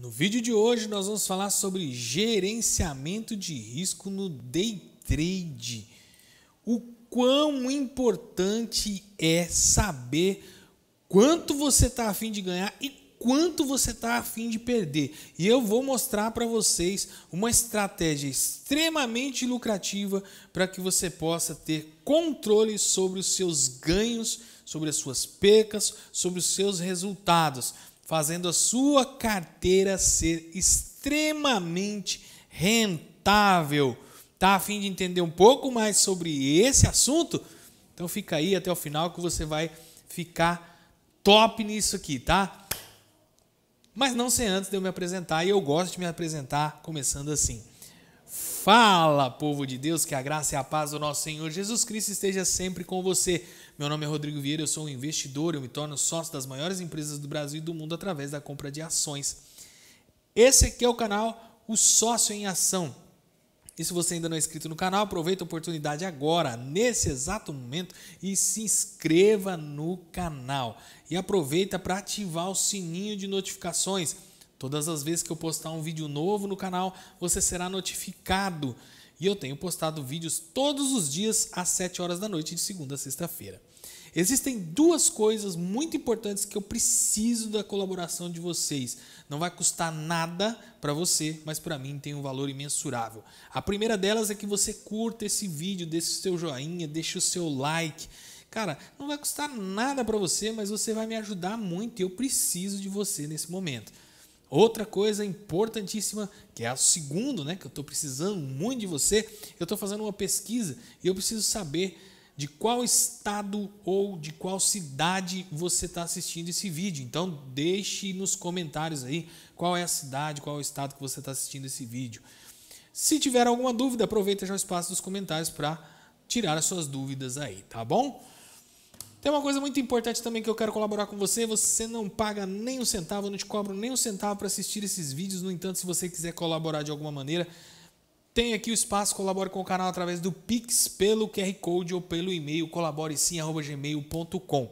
No vídeo de hoje nós vamos falar sobre gerenciamento de risco no day trade. O quão importante é saber quanto você está afim de ganhar e quanto você está afim de perder. E eu vou mostrar para vocês uma estratégia extremamente lucrativa para que você possa ter controle sobre os seus ganhos, sobre as suas percas, sobre os seus resultados fazendo a sua carteira ser extremamente rentável. Tá a fim de entender um pouco mais sobre esse assunto? Então fica aí até o final que você vai ficar top nisso aqui, tá? Mas não sei antes de eu me apresentar, e eu gosto de me apresentar começando assim. Fala, povo de Deus, que a graça e a paz do nosso Senhor Jesus Cristo esteja sempre com você. Meu nome é Rodrigo Vieira, eu sou um investidor, eu me torno sócio das maiores empresas do Brasil e do mundo através da compra de ações. Esse aqui é o canal O Sócio em Ação. E se você ainda não é inscrito no canal, aproveita a oportunidade agora, nesse exato momento, e se inscreva no canal. E aproveita para ativar o sininho de notificações Todas as vezes que eu postar um vídeo novo no canal, você será notificado. E eu tenho postado vídeos todos os dias às 7 horas da noite, de segunda a sexta-feira. Existem duas coisas muito importantes que eu preciso da colaboração de vocês. Não vai custar nada para você, mas para mim tem um valor imensurável. A primeira delas é que você curta esse vídeo, deixe o seu joinha, deixe o seu like. Cara, não vai custar nada para você, mas você vai me ajudar muito e eu preciso de você nesse momento. Outra coisa importantíssima, que é a segundo, né, que eu estou precisando muito de você, eu estou fazendo uma pesquisa e eu preciso saber de qual estado ou de qual cidade você está assistindo esse vídeo. Então deixe nos comentários aí qual é a cidade, qual é o estado que você está assistindo esse vídeo. Se tiver alguma dúvida, aproveita já o espaço dos comentários para tirar as suas dúvidas aí, tá bom? Tem uma coisa muito importante também que eu quero colaborar com você. Você não paga nem um centavo, não te cobro nem um centavo para assistir esses vídeos. No entanto, se você quiser colaborar de alguma maneira, tem aqui o espaço, colabore com o canal através do Pix, pelo QR Code ou pelo e-mail colaboresim.gmail.com.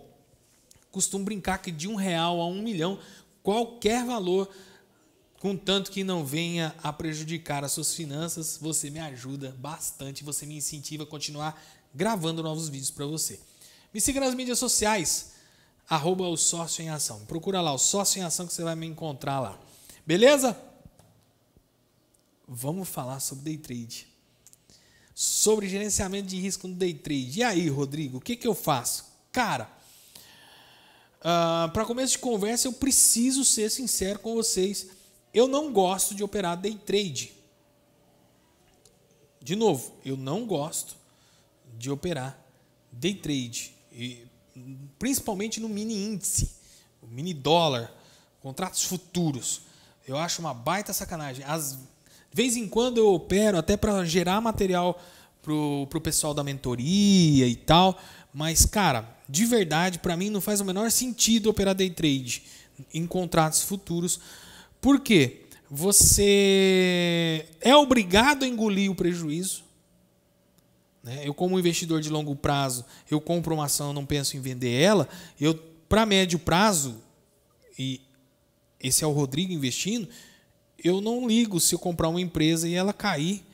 Costumo brincar que de um real a um milhão, qualquer valor, contanto que não venha a prejudicar as suas finanças, você me ajuda bastante, você me incentiva a continuar gravando novos vídeos para você. Me siga nas mídias sociais, arroba o Sócio em Ação. Procura lá, o Sócio em Ação, que você vai me encontrar lá. Beleza? Vamos falar sobre day trade. Sobre gerenciamento de risco no day trade. E aí, Rodrigo, o que, que eu faço? Cara, uh, ah, para começo de conversa, eu preciso ser sincero com vocês. Eu não gosto de operar day trade. De novo, eu não gosto de operar day trade. E, principalmente no mini índice, o mini dólar, contratos futuros. Eu acho uma baita sacanagem. Às de vez em quando eu opero até para gerar material pro, pro pessoal da mentoria e tal, mas cara, de verdade, para mim não faz o menor sentido operar day trade em contratos futuros. Por quê? Você é obrigado a engolir o prejuízo? Eu, como investidor de longo prazo, eu compro uma ação, não penso em vender ela. Eu, para médio prazo, e esse é o Rodrigo investindo, eu não ligo se eu comprar uma empresa e ela cair,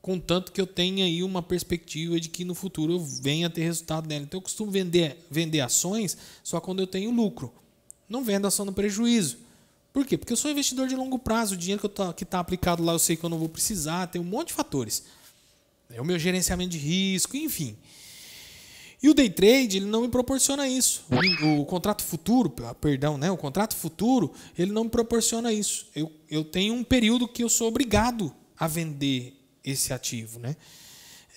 contanto que eu tenha aí uma perspectiva de que no futuro eu venha a ter resultado nela. Então eu costumo vender, vender ações só quando eu tenho lucro. Não vendo ação no prejuízo. Por quê? Porque eu sou investidor de longo prazo. O dinheiro que está aplicado lá eu sei que eu não vou precisar, tem um monte de fatores é o meu gerenciamento de risco, enfim. E o day trade ele não me proporciona isso. O, o, contrato futuro, perdão, né? O contrato futuro ele não me proporciona isso. Eu, eu tenho um período que eu sou obrigado a vender esse ativo, né?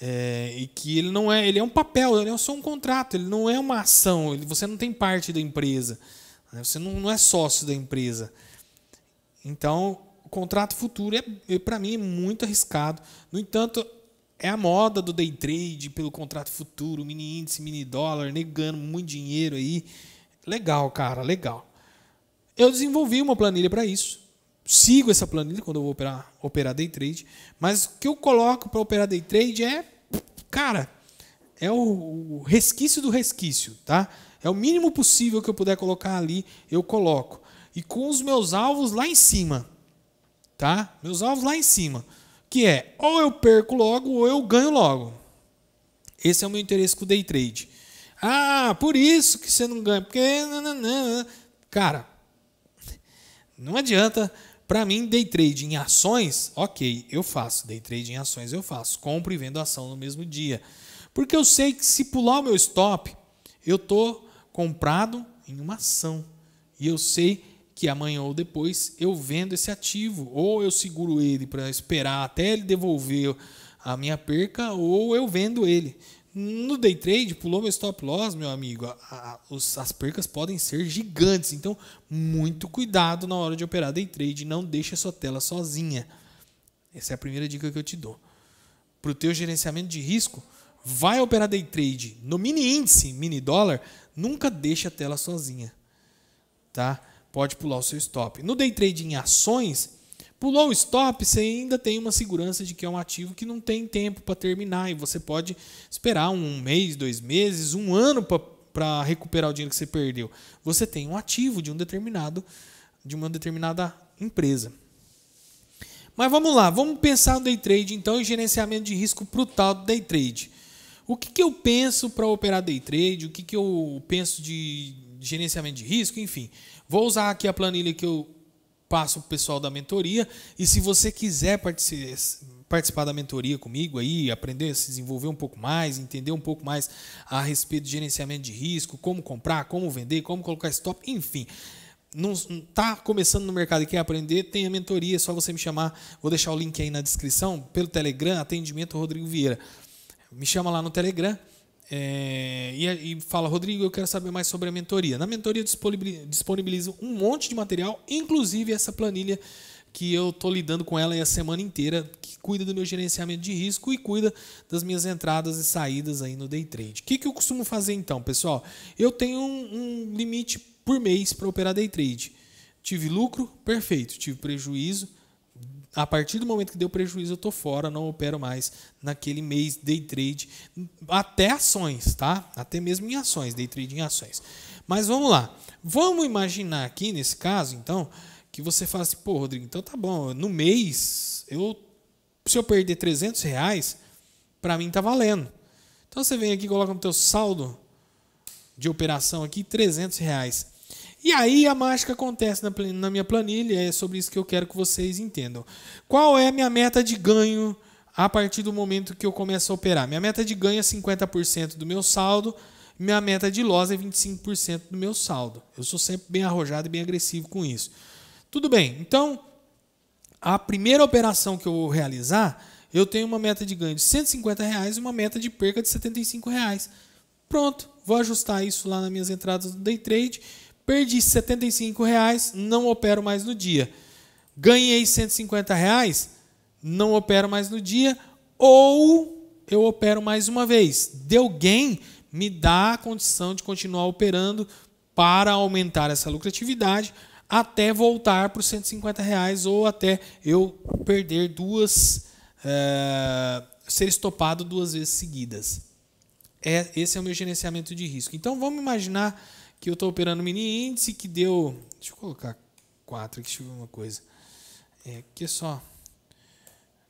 É, e que ele não é, ele é um papel, ele é só um contrato, ele não é uma ação. Ele, você não tem parte da empresa, né? você não, não é sócio da empresa. Então, o contrato futuro é, é para mim é muito arriscado. No entanto, é a moda do day trade pelo contrato futuro, mini índice, mini dólar, negando muito dinheiro aí. Legal, cara, legal. Eu desenvolvi uma planilha para isso. Sigo essa planilha quando eu vou operar, operar day trade. Mas o que eu coloco para operar day trade é, cara, é o resquício do resquício, tá? É o mínimo possível que eu puder colocar ali, eu coloco. e com os meus alvos lá em cima. Tá? Meus alvos lá em cima. Que é ou eu perco logo ou eu ganho logo. Esse é o meu interesse com o day trade. Ah, por isso que você não ganha. Porque. Cara, não adianta. Para mim, day trade em ações, ok, eu faço. Day trade em ações eu faço. Compro e vendo ação no mesmo dia. Porque eu sei que se pular o meu stop, eu tô comprado em uma ação. E eu sei que amanhã ou depois eu vendo esse ativo. Ou eu seguro ele para esperar até ele devolver a minha perca, ou eu vendo ele. No day trade, pulou meu stop loss, meu amigo, a, a, os, as percas podem ser gigantes. Então, muito cuidado na hora de operar day trade. Não deixe a sua tela sozinha. Essa é a primeira dica que eu te dou. Para o teu gerenciamento de risco, vai operar day trade no mini índice, mini dólar, nunca deixe a tela sozinha. Tá? Pode pular o seu stop. No day trade em ações, Pulou o stop, você ainda tem uma segurança de que é um ativo que não tem tempo para terminar e você pode esperar um mês, dois meses, um ano para recuperar o dinheiro que você perdeu. Você tem um ativo de um determinado de uma determinada empresa. Mas vamos lá, vamos pensar no day trade então e gerenciamento de risco para o tal do day trade. O que, que eu penso para operar day trade? O que, que eu penso de gerenciamento de risco? Enfim, vou usar aqui a planilha que eu passo para o pessoal da mentoria. E se você quiser participar da mentoria comigo aí, aprender a se desenvolver um pouco mais, entender um pouco mais a respeito de gerenciamento de risco, como comprar, como vender, como colocar stop, enfim. Não está começando no mercado e quer aprender, tem a mentoria, é só você me chamar. Vou deixar o link aí na descrição, pelo Telegram, atendimento Rodrigo Vieira. Me chama lá no Telegram é, e, e, fala, Rodrigo, eu quero saber mais sobre a mentoria. Na mentoria disponibilizo um monte de material, inclusive essa planilha que eu estou lidando com ela a semana inteira, que cuida do meu gerenciamento de risco e cuida das minhas entradas e saídas aí no day trade. O que, que eu costumo fazer então, pessoal? Eu tenho um, um limite por mês para operar day trade. Tive lucro, perfeito. Tive prejuízo, a partir do momento que deu prejuízo, eu estou fora, não opero mais naquele mês day trade, até ações, tá? Até mesmo em ações, day trade em ações. Mas vamos lá. Vamos imaginar aqui, nesse caso, então, que você fala assim, pô, Rodrigo, então tá bom, no mês, eu, se eu perder 300 reais, para mim tá valendo. Então você vem aqui coloca no teu saldo de operação aqui 300 reais. E aí a mágica acontece na, na minha planilha, é sobre isso que eu quero que vocês entendam. Qual é a minha meta de ganho a partir do momento que eu começo a operar? Minha meta de ganho é 50% do meu saldo, minha meta de loss é 25% do meu saldo. Eu sou sempre bem arrojado e bem agressivo com isso. Tudo bem, então a primeira operação que eu vou realizar, eu tenho uma meta de ganho de 150 reais e uma meta de perca de 75 reais. Pronto, vou ajustar isso lá nas minhas entradas do day trade Perdi 75 reais, não opero mais no dia. Ganhei 150 reais, não opero mais no dia. Ou eu opero mais uma vez. Deu gain, me dá a condição de continuar operando para aumentar essa lucratividade até voltar para os 150 reais ou até eu perder duas, é, ser estopado duas vezes seguidas. É, esse é o meu gerenciamento de risco. Então vamos imaginar que eu estou operando mini índice que deu. Deixa eu colocar quatro aqui, deixa eu ver uma coisa. É, aqui é só.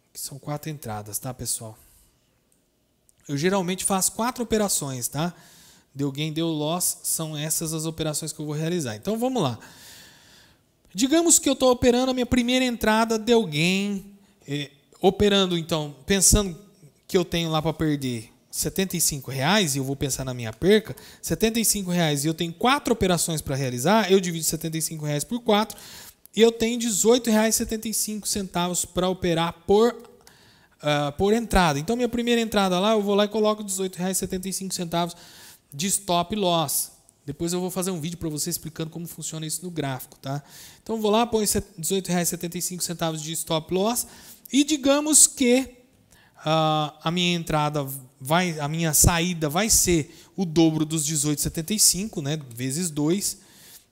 Aqui são quatro entradas, tá, pessoal? Eu geralmente faço quatro operações, tá? Deu gain, deu loss, são essas as operações que eu vou realizar. Então vamos lá. Digamos que eu estou operando a minha primeira entrada, deu gain, eh, operando então, pensando que eu tenho lá para perder 75 reais e eu vou pensar na minha perca, 75 reais e eu tenho quatro operações para realizar, eu divido 75 reais por quatro e eu tenho 18 reais 75 centavos para operar por uh, por entrada. Então minha primeira entrada lá eu vou lá e coloco 18 reais 75 centavos de stop loss. Depois eu vou fazer um vídeo para você explicando como funciona isso no gráfico, tá? Então vou lá ponho 18 reais 75 centavos de stop loss e digamos que uh, a minha entrada vai, a minha saída vai ser o dobro dos 18,75, né, vezes 2.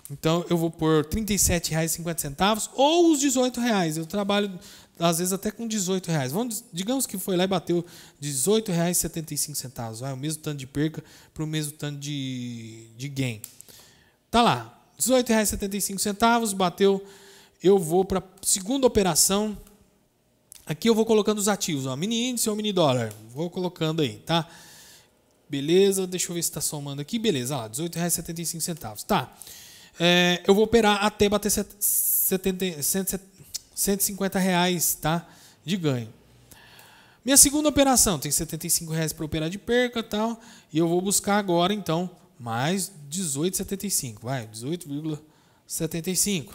Então eu vou por R$ 37,50 ou os R$ reais. Eu trabalho às vezes até com R$ reais. Vamos, digamos que foi lá e bateu R$ 18,75. Vai o mesmo tanto de perca para o mesmo tanto de, de gain. Tá lá. R$ 18,75, bateu. Eu vou para a segunda operação. Aqui eu vou colocando os ativos, ó, mini índice ou mini dólar. Vou colocando aí, tá? Beleza, deixa eu ver se está somando aqui. Beleza, lá, R$ 18,75. Tá. É, eu vou operar até bater 70, 150 reais tá, de ganho. Minha segunda operação tem 75 reais para operar de perca tal. E eu vou buscar agora, então, mais 18,75. Vai, 18,75.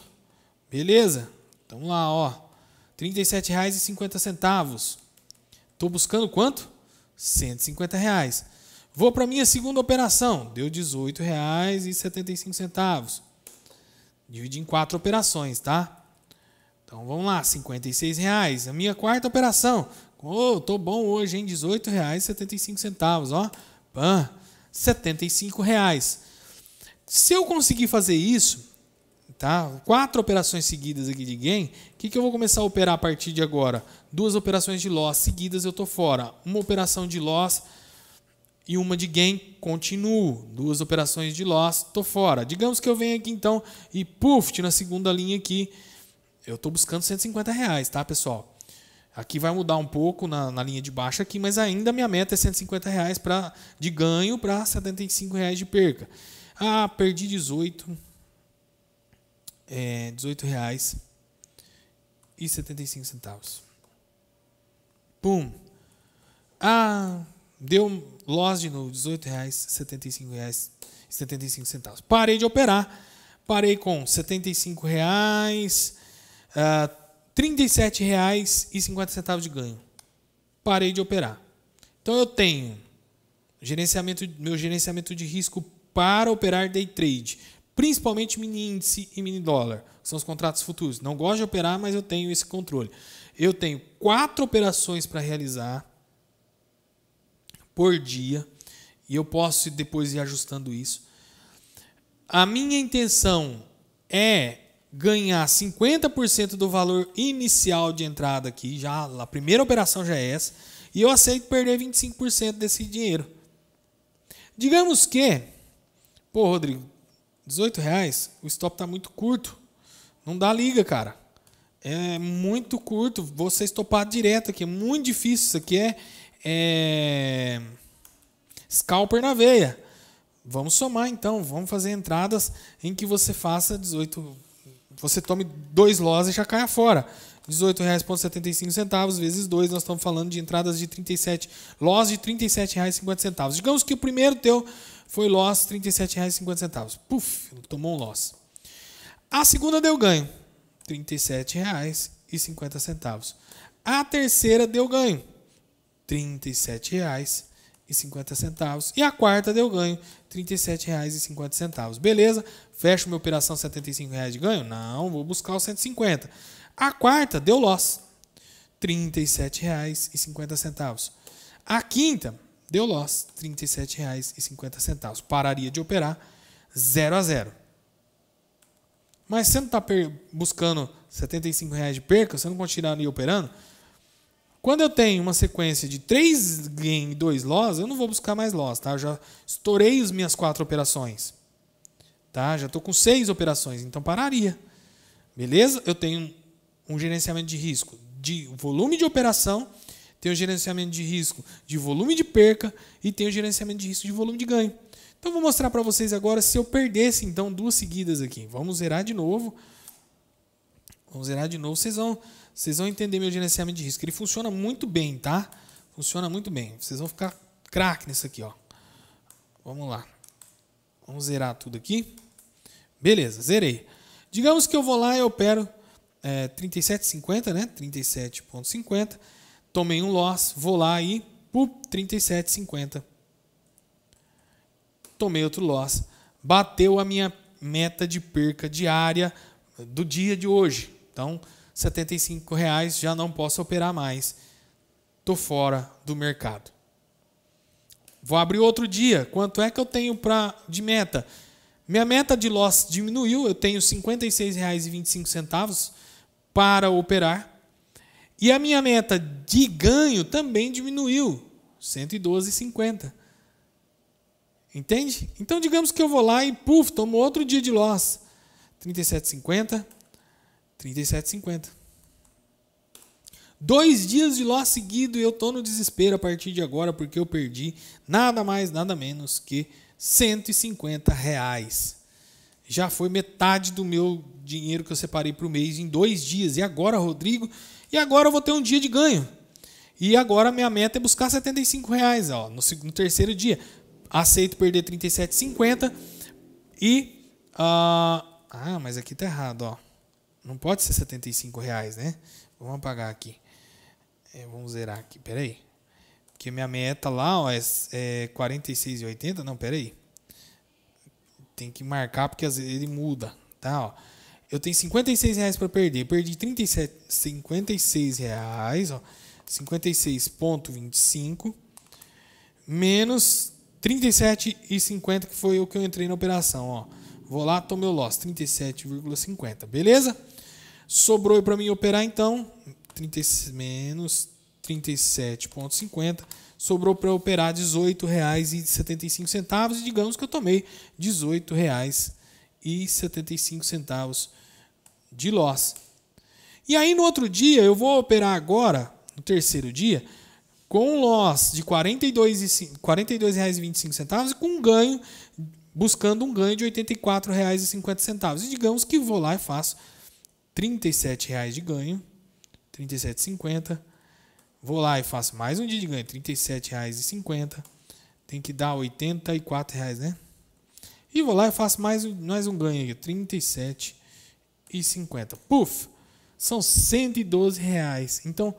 Beleza? Então lá, ó. R$ 37,50. Estou buscando quanto? 150 reais. Vou para minha segunda operação. Deu R$ 18,75. Dividi em quatro operações, tá? Então vamos lá, 56 reais. A minha quarta operação. Oh, tô bom hoje, hein? R$ 18,75, ó. Pã, 75 reais. Se eu conseguir fazer isso, tá? Quatro operações seguidas aqui de gain, o que, que eu vou começar a operar a partir de agora? Duas operações de loss seguidas eu tô fora. Uma operação de loss e uma de gain, continuo. Duas operações de loss, tô fora. Digamos que eu venho aqui então e puf, na segunda linha aqui, eu estou buscando 150 reais, tá, pessoal? Aqui vai mudar um pouco na, na linha de baixo aqui, mas ainda minha meta é 150 reais pra, de ganho para 75 reais de perca. Ah, perdi 18. É, 18 reais e 75 centavos. Pum. Ah, deu loss de novo, 18 reais, 75 reais e 75 centavos. Parei de operar. Parei com 75 reais, uh, R$ 37,50 de ganho. Parei de operar. Então eu tenho gerenciamento, meu gerenciamento de risco para operar day trade, principalmente mini índice e mini dólar, que são os contratos futuros. Não gosto de operar, mas eu tenho esse controle. Eu tenho quatro operações para realizar por dia e eu posso depois ir ajustando isso. A minha intenção é ganhar 50% do valor inicial de entrada aqui, já a primeira operação já é essa, e eu aceito perder 25% desse dinheiro. Digamos que, pô, Rodrigo, 18 reais, o stop está muito curto. Não dá liga, cara. É muito curto. Você estopar direto aqui. É muito difícil. Isso aqui é, é scalper na veia. Vamos somar então. Vamos fazer entradas em que você faça 18 você tome dois loss e já caia fora. R$ 18,75 vezes 2, nós estamos falando de entradas de 37, loss de R$ 37,50. Digamos que o primeiro teu foi loss R$ 37,50. Puf, tomou um loss. A segunda deu ganho, R$ 37,50. A terceira deu ganho, R$ 37,50 centavos E a quarta deu ganho, R$ 37,50. Beleza? Fecho minha operação R$ 75,00 de ganho? Não, vou buscar os 150. A quarta deu loss, R$ 37,50. A quinta deu loss, R$ 37,50. Pararia de operar 0 a 0. Mas você não está buscando R$ 75,00 de perca, você não continuaria operando? Quando eu tenho uma sequência de 3 gain e 2 loss, eu não vou buscar mais loss, tá? Eu já estourei as minhas quatro operações. Tá? Já estou com seis operações, então pararia. Beleza? Eu tenho um gerenciamento de risco de volume de operação, tenho gerenciamento de risco de volume de perca e tenho gerenciamento de risco de volume de ganho. Então vou mostrar para vocês agora se eu perdesse então duas seguidas aqui. Vamos zerar de novo. Vamos zerar de novo. Vocês vão vocês vão entender meu gerenciamento de risco. Ele funciona muito bem, tá? Funciona muito bem. Vocês vão ficar craque nisso aqui, ó. Vamos lá. Vamos zerar tudo aqui. Beleza, zerei. Digamos que eu vou lá e opero é, 37,50, né? 37,50. Tomei um loss, vou lá e pup, 37,50. Tomei outro loss. Bateu a minha meta de perca diária do dia de hoje. Então, 75 reais, já não posso operar mais. Estou fora do mercado. Vou abrir outro dia. Quanto é que eu tenho pra, de meta? Minha meta de loss diminuiu. Eu tenho R$ 56,25 para operar. E a minha meta de ganho também diminuiu. R$ 112,50. Entende? Então, digamos que eu vou lá e, puf, tomo outro dia de loss. 37,50. 37,50. Dois dias de loss seguido e eu tô no desespero a partir de agora porque eu perdi nada mais, nada menos que 150 reais. Já foi metade do meu dinheiro que eu separei para o mês em dois dias. E agora, Rodrigo? E agora eu vou ter um dia de ganho. E agora minha meta é buscar 75 reais ó, no, no terceiro dia. Aceito perder 37,50 e. Uh, ah, mas aqui tá errado, ó. Não pode ser 75 reais, né? Vamos apagar aqui. É, vamos zerar aqui, peraí. Porque minha meta lá ó, é, é 46,80. Não, peraí. Tem que marcar porque às vezes ele muda. Tá, ó. Eu tenho 56 reais para perder. Perdi 37, 56 reais, ó. 56,25 menos 37,50 que foi o que eu entrei na operação, ó. Vou lá, tomei o loss, 37,50, beleza? Sobrou para mim operar então 30, menos 37,50. Sobrou para operar R$ 18,75 e digamos que eu tomei R$ 18,75 de loss. E aí no outro dia, eu vou operar agora, no terceiro dia, com um loss de R$ 42,25 42 e com um ganho, buscando um ganho de R$ 84,50. E digamos que vou lá e faço R$ 37,00 de ganho 37,50. Vou lá e faço mais um dia de ganho, R$ 37,50. Tem que dar 84 reais, né? E vou lá e faço mais, mais um ganho aqui, R$ 37,50. Puf! São 112 reais. Então,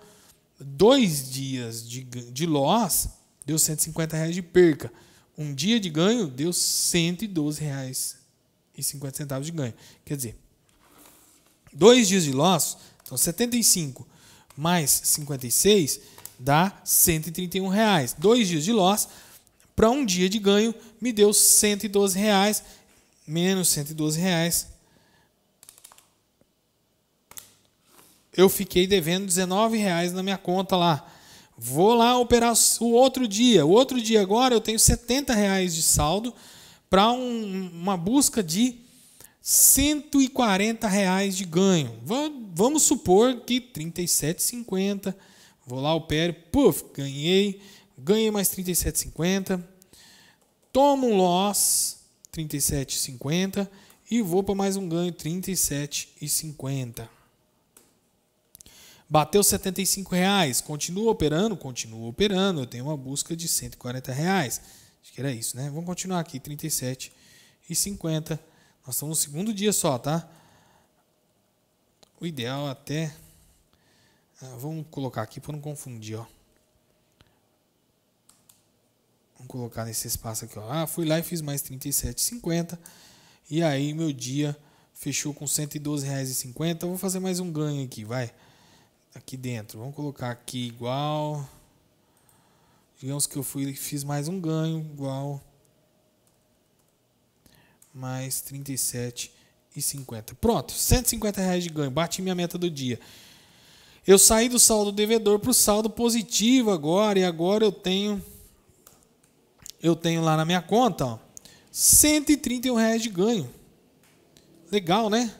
dois dias de, de loss deu 150 reais de perca. Um dia de ganho deu 112 reais e 50 centavos de ganho. Quer dizer, dois dias de loss então, 75 mais 56 dá 131 reais. Dois dias de loss para um dia de ganho me deu 112 reais menos 112 reais. Eu fiquei devendo 19 reais na minha conta lá. Vou lá operar o outro dia. O outro dia agora eu tenho 70 reais de saldo para um, uma busca de 140 reais de ganho. Vamos supor que 37,50. Vou lá, opero, puf, ganhei. Ganhei mais 37,50. Tomo um loss, 37,50. E vou para mais um ganho, 37,50. Bateu 75 reais. Continua operando? Continua operando. Eu tenho uma busca de 140 reais. Acho que era isso, né? Vamos continuar aqui, 37,50 nós estamos no segundo dia só, tá? O ideal até. Ah, vamos colocar aqui para não confundir, ó. Vamos colocar nesse espaço aqui, ó. Ah, fui lá e fiz mais R$ 37,50. E aí meu dia fechou com R$ 112,50. Vou fazer mais um ganho aqui, vai. Aqui dentro. Vamos colocar aqui igual. Digamos que eu fui fiz mais um ganho igual mais 37,50. Pronto, 150 reais de ganho. Bati minha meta do dia. Eu saí do saldo devedor para o saldo positivo agora e agora eu tenho eu tenho lá na minha conta, ó, 131 reais de ganho. Legal, né?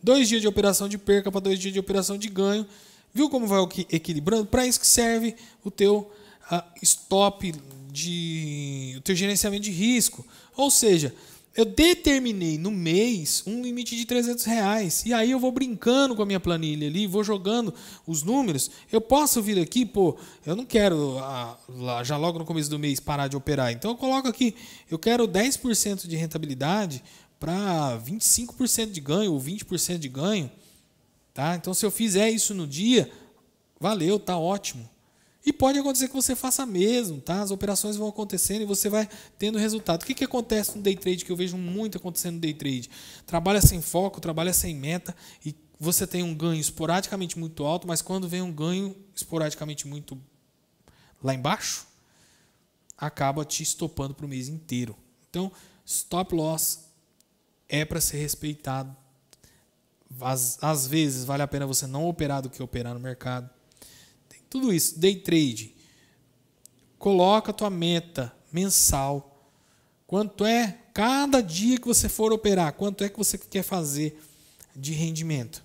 Dois dias de operação de perca para dois dias de operação de ganho. Viu como vai equilibrando? Para isso que serve o teu uh, stop de o teu gerenciamento de risco. Ou seja, eu determinei no mês um limite de 300 reais. E aí eu vou brincando com a minha planilha ali, vou jogando os números. Eu posso vir aqui, pô, eu não quero ah, já logo no começo do mês parar de operar. Então eu coloco aqui, eu quero 10% de rentabilidade para 25% de ganho ou 20% de ganho. Tá? Então se eu fizer isso no dia, valeu, tá ótimo. E pode acontecer que você faça mesmo, tá? As operações vão acontecendo e você vai tendo resultado. O que, que acontece no day trade que eu vejo muito acontecendo no day trade? Trabalha sem foco, trabalha sem meta e você tem um ganho esporadicamente muito alto, mas quando vem um ganho esporadicamente muito lá embaixo, acaba te estopando para o mês inteiro. Então, stop loss é para ser respeitado. Às, às vezes vale a pena você não operar do que operar no mercado tudo isso, day trade. Coloca a tua meta mensal. Quanto é cada dia que você for operar, quanto é que você quer fazer de rendimento?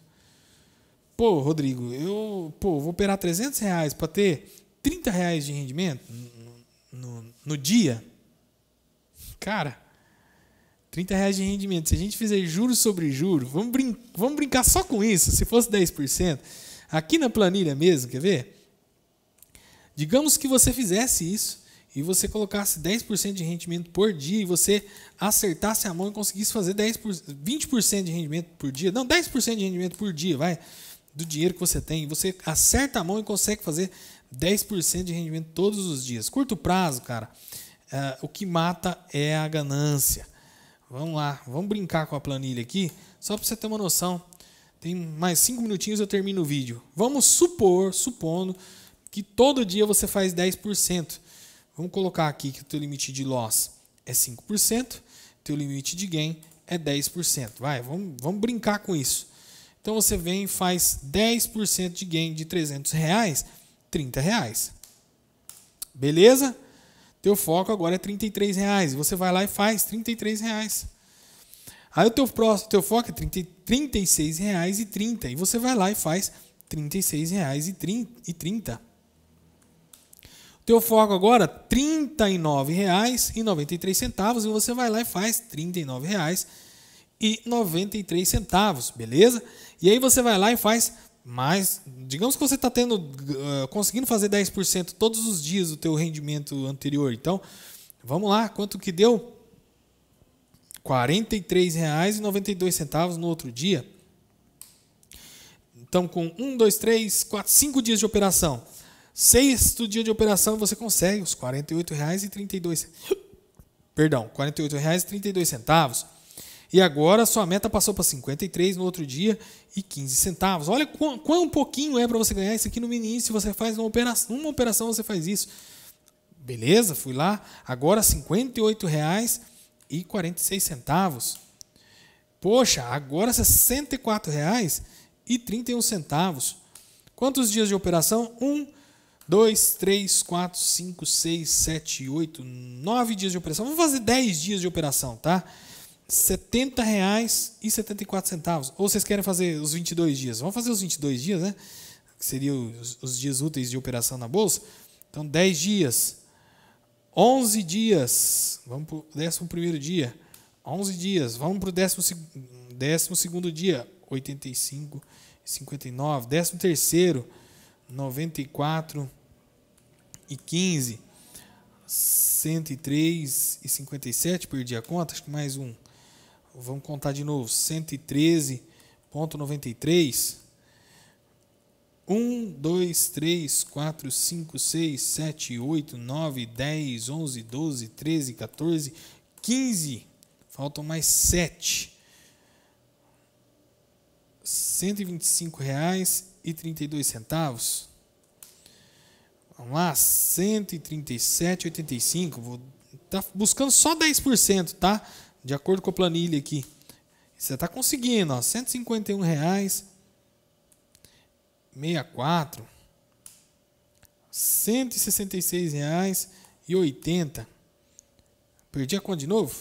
Pô, Rodrigo, eu pô, vou operar 300 reais para ter 30 reais de rendimento no, no, no dia. Cara, 30 reais de rendimento. Se a gente fizer juros sobre juros, vamos, brin vamos brincar só com isso. Se fosse 10%, aqui na planilha mesmo, quer ver? Digamos que você fizesse isso e você colocasse 10% de rendimento por dia e você acertasse a mão e conseguisse fazer 10 20% de rendimento por dia. Não, 10% de rendimento por dia, vai, do dinheiro que você tem. Você acerta a mão e consegue fazer 10% de rendimento todos os dias. Curto prazo, cara, uh, o que mata é a ganância. Vamos lá, vamos brincar com a planilha aqui, só para você ter uma noção. Tem mais cinco minutinhos eu termino o vídeo. Vamos supor, supondo, que todo dia você faz 10%. Vamos colocar aqui que o teu limite de loss é 5%, teu limite de gain é 10%. Vai, vamos, vamos brincar com isso. Então você vem e faz 10% de gain de 300 reais, 30 reais. Beleza? Teu foco agora é 33 reais. Você vai lá e faz 33 reais. Aí o teu próximo, teu foco é 30, 36 reais e 30. E você vai lá e faz 36 reais e 30. Teu foco agora R$ 39,93 e você vai lá e faz R$ 39,93, beleza? E aí você vai lá e faz mais, digamos que você está tendo, uh, conseguindo fazer 10% todos os dias do teu rendimento anterior. Então, vamos lá, quanto que deu? R$ 43,92 no outro dia. Então, com 1, 2, 3, 4, 5 dias de operação. Sexto dia de operação você consegue os R$ 48,32. Perdão, R$ 48,32. E agora sua meta passou para 53 no outro dia e 15 centavos. Olha quão, quão pouquinho é para você ganhar isso aqui no início. Você faz uma operação, uma operação você faz isso. Beleza, fui lá. Agora R$ 58,46. e 46 centavos. Poxa, agora R$ 64,00 e 31 centavos. Quantos dias de operação? Um, dois, três, quatro, cinco, seis, sete, oito, nove dias de operação. Vamos fazer 10 dias de operação, tá? R$ 70,74. Ou vocês querem fazer os 22 dias? Vamos fazer os 22 dias, né? Que seriam os, os dias úteis de operação na bolsa. Então, 10 dias. 11 dias. Vamos para o 11 dia. 11 dias. Vamos para o 12 dia. 85 59. 13 terceiro. 94 e 15. 103 e 57, perdi a conta, acho que mais um. Vamos contar de novo. 113,93. 1, 2, 3, 4, 5, 6, 7, 8, 9, 10, 11, 12, 13, 14, 15. Faltam mais 7. R$ 125,32. Vamos lá, 137,85. Vou tá buscando só 10%, tá? De acordo com a planilha aqui. Você está conseguindo, ó, 151 reais, 64, 166 reais e 80. Perdi a conta de novo?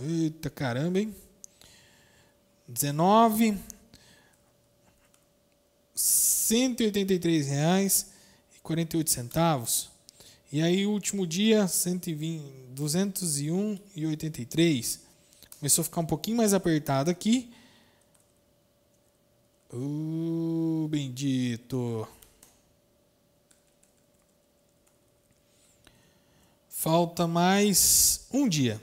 Eita caramba, hein? 19, 183 reais e 48 centavos. E aí, último dia, 120, 201 83. Começou a ficar um pouquinho mais apertado aqui. Uh, bendito. Falta mais um dia.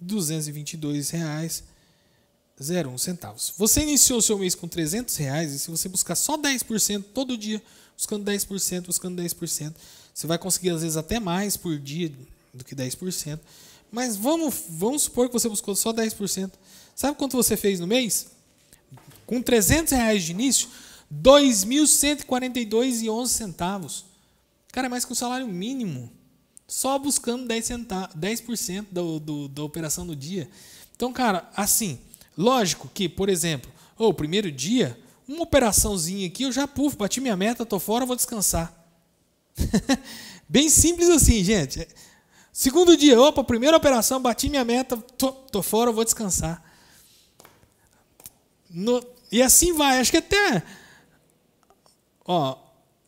R$ 222,01 centavos. Você iniciou seu mês com 300 reais e se você buscar só 10% todo dia, buscando 10%, buscando 10%, você vai conseguir às vezes até mais por dia do que 10%. Mas vamos, vamos supor que você buscou só 10%. Sabe quanto você fez no mês? Com 300 reais de início, 2.142,11 centavos. Cara, é mais que o um salário mínimo. Só buscando 10%, centavos, 10 do, do, da operação do dia. Então, cara, assim, lógico que, por exemplo, o oh, primeiro dia, uma operaçãozinha aqui, eu já puf, bati minha meta, tô fora, vou descansar. Bem simples assim, gente. Segundo dia, opa, primeira operação, bati minha meta, tô, tô fora, vou descansar. No, e assim vai, acho que até. Ó,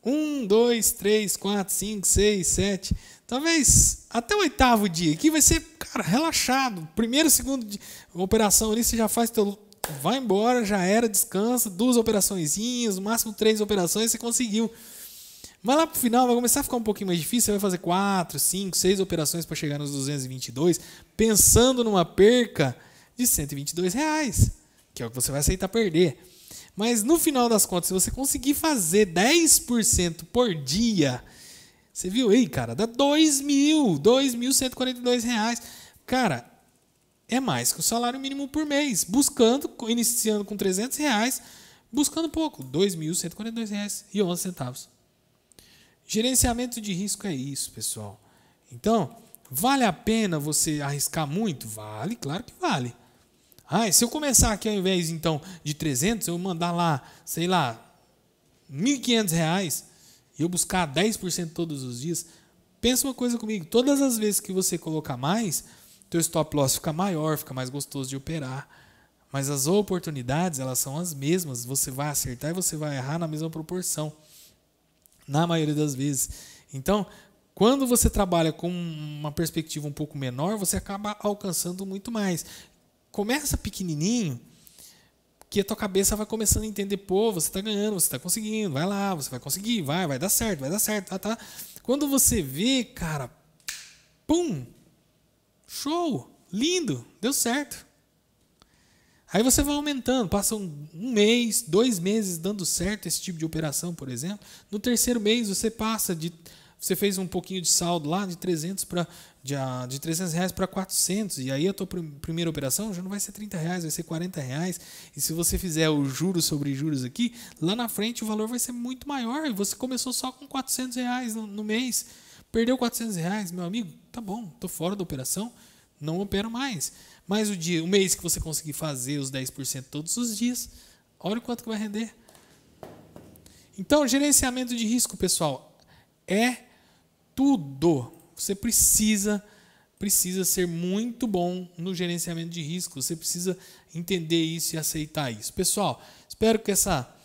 um, dois, três, quatro, cinco, seis, sete. Talvez até o oitavo dia. Aqui vai ser, cara, relaxado. Primeiro, segundo dia, operação ali, você já faz teu. Vai embora, já era, descansa. Duas operaçõezinhas, no máximo três operações, você conseguiu. Mas lá pro final vai começar a ficar um pouquinho mais difícil. Você vai fazer quatro, cinco, seis operações para chegar nos 222, pensando numa perca de 122 reais, que é o que você vai aceitar perder. Mas no final das contas, se você conseguir fazer 10% por dia, você viu aí, cara, dá 2 mil, 2.142 reais. Cara, é mais que o salário mínimo por mês, buscando, iniciando com 300 reais, buscando pouco, 2.142 reais e 11 centavos. Gerenciamento de risco é isso, pessoal. Então, vale a pena você arriscar muito? Vale, claro que vale. Ah, se eu começar aqui ao invés então de 300, eu mandar lá, sei lá, 1.500 reais e eu buscar 10% todos os dias, pensa uma coisa comigo, todas as vezes que você colocar mais, teu stop loss fica maior, fica mais gostoso de operar. Mas as oportunidades, elas são as mesmas, você vai acertar e você vai errar na mesma proporção. Na maioria das vezes. Então, quando você trabalha com uma perspectiva um pouco menor, você acaba alcançando muito mais começa pequenininho, que a tua cabeça vai começando a entender, pô, você está ganhando, você está conseguindo, vai lá, você vai conseguir, vai, vai dar certo, vai dar certo, tá, tá. Quando você vê, cara, pum, show, lindo, deu certo. Aí você vai aumentando, passa um, um, mês, dois meses dando certo esse tipo de operação, por exemplo. No terceiro mês você passa de você fez um pouquinho de saldo lá de 300 para de, ah, de 300 reais para 400 e aí a tua primeira operação já não vai ser 30 reais, vai ser 40 reais e se você fizer o juros sobre juros aqui, lá na frente o valor vai ser muito maior e você começou só com 400 reais no, no mês, perdeu 400 reais, meu amigo, tá bom, tô fora da operação, não opero mais. Mas o dia, o mês que você conseguir fazer os 10% todos os dias, olha o quanto que vai render. Então, gerenciamento de risco, pessoal, é tudo. Você precisa precisa ser muito bom no gerenciamento de risco. Você precisa entender isso e aceitar isso. Pessoal, espero que essa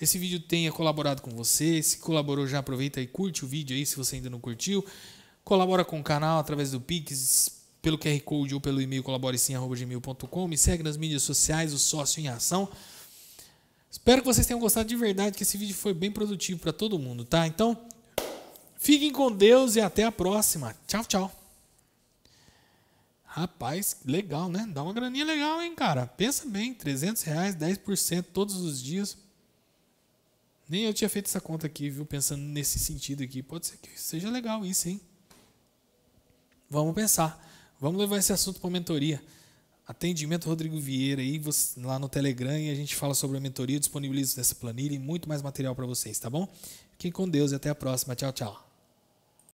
esse vídeo tenha colaborado com você. Se colaborou, já aproveita e curte o vídeo aí se você ainda não curtiu. Colabora com o canal através do Pix, pelo QR Code ou pelo e-mail colaboresim.gmail.com. Me segue nas mídias sociais, o Sócio em Ação. Espero que vocês tenham gostado de verdade, que esse vídeo foi bem produtivo para todo mundo, tá? Então, Fiquem com Deus e até a próxima. Tchau, tchau. Rapaz, legal, né? Dá uma graninha legal, hein, cara? Pensa bem, 300 reais, 10% todos os dias. Nem eu tinha feito essa conta aqui, viu? Pensando nesse sentido aqui. Pode ser que seja legal isso, hein? Vamos pensar. Vamos levar esse assunto para a mentoria. Atendimento Rodrigo Vieira aí lá no Telegram e a gente fala sobre a mentoria, disponibiliza essa planilha e muito mais material para vocês, tá bom? Fiquem com Deus e até a próxima. Tchau, tchau.